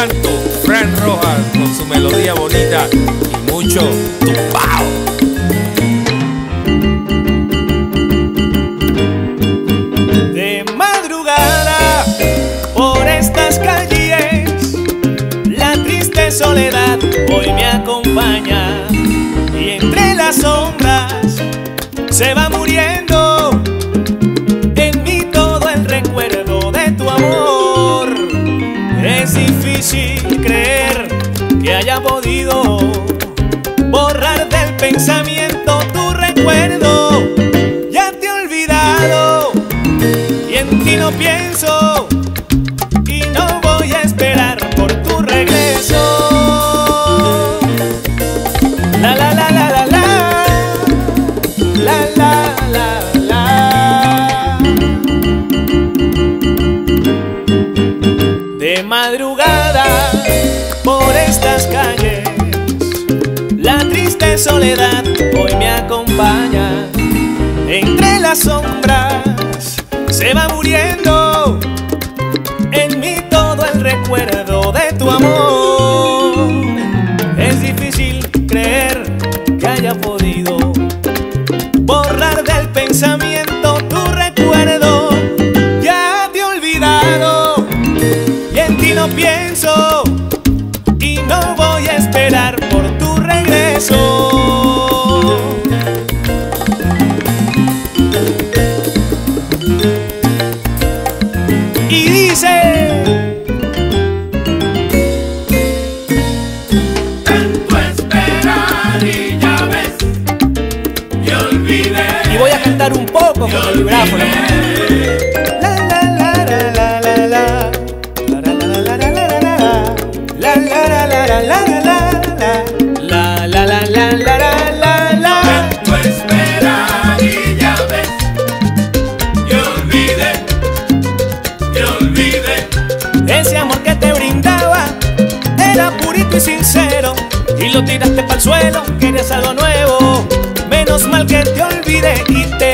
canto, Fran Rojas con su melodía bonita y mucho tumbao. soledad hoy me acompaña y entre las sombras se va muriendo. Haya podido borrar del pensamiento tu recuerdo. Ya te he olvidado y en ti no pienso y no voy a esperar por tu regreso. La la la la la la la la la la De madrugada soledad hoy me acompaña entre las sombras se va muriendo en mí todo el recuerdo de tu amor. Es difícil creer que haya podido borrar del pensamiento tu recuerdo. Ya te he olvidado y en ti no pienso y no cantar un poco con el vibráfono. La, la, la, la, la, la, la. La, la, la, la, la, la, la, la. La, la, la, la, la, la, la, la. La. Ese amor que te brindaba era purito y sincero y lo tiraste para el suelo, querías algo nuevo. Menos mal que te olvidé y te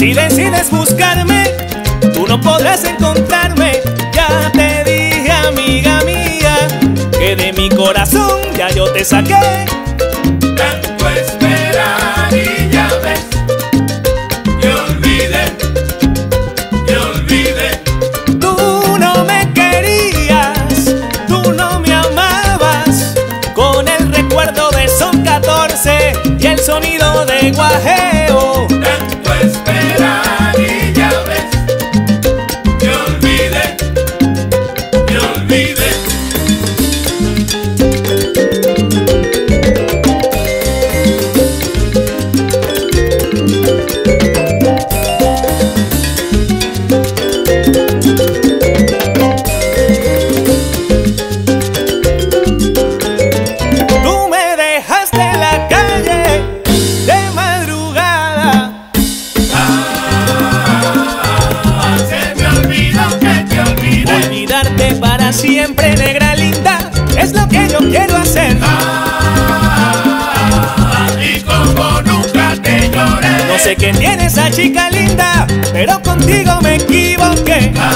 si decides buscarme, tú no podrás encontrarme. Ya te dije, amiga mía, que de mi corazón ya yo te saqué. Sonido de guajeo. Tanto esperar quiero hacer. Ah, y como nunca te lloré. No sé qué tiene esa chica linda, pero contigo me equivoqué. Ah,